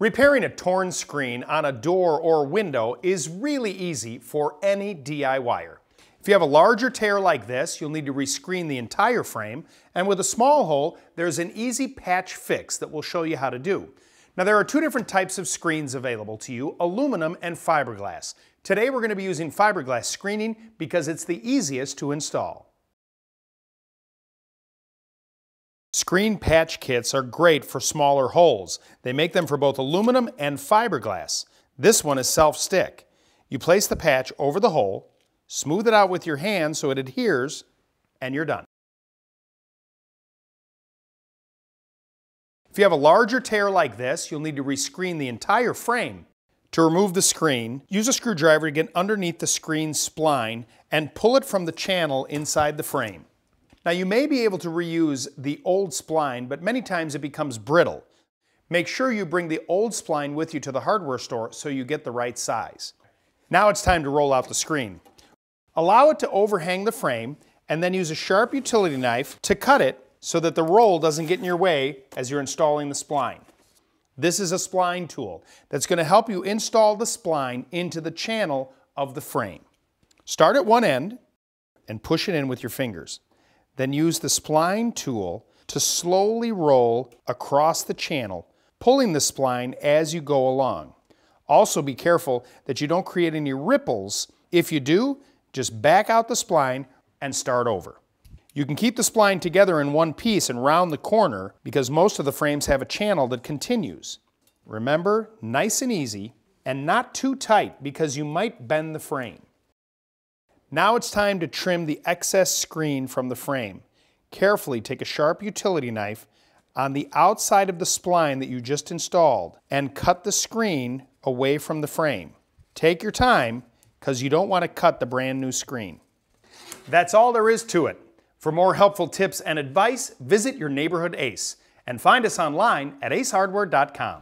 Repairing a torn screen on a door or window is really easy for any DIYer. If you have a larger tear like this, you'll need to rescreen the entire frame, and with a small hole, there's an easy patch fix that we'll show you how to do. Now there are two different types of screens available to you, aluminum and fiberglass. Today we're going to be using fiberglass screening because it's the easiest to install. Screen patch kits are great for smaller holes. They make them for both aluminum and fiberglass. This one is self-stick. You place the patch over the hole, smooth it out with your hand so it adheres, and you're done. If you have a larger tear like this, you'll need to rescreen the entire frame. To remove the screen, use a screwdriver to get underneath the screen spline and pull it from the channel inside the frame. Now you may be able to reuse the old spline, but many times it becomes brittle. Make sure you bring the old spline with you to the hardware store so you get the right size. Now it's time to roll out the screen. Allow it to overhang the frame and then use a sharp utility knife to cut it so that the roll doesn't get in your way as you're installing the spline. This is a spline tool that's going to help you install the spline into the channel of the frame. Start at one end and push it in with your fingers. Then use the spline tool to slowly roll across the channel, pulling the spline as you go along. Also be careful that you don't create any ripples. If you do, just back out the spline and start over. You can keep the spline together in one piece and round the corner because most of the frames have a channel that continues. Remember, nice and easy and not too tight because you might bend the frame. Now it's time to trim the excess screen from the frame. Carefully take a sharp utility knife on the outside of the spline that you just installed and cut the screen away from the frame. Take your time because you don't want to cut the brand new screen. That's all there is to it. For more helpful tips and advice, visit your neighborhood ACE and find us online at acehardware.com.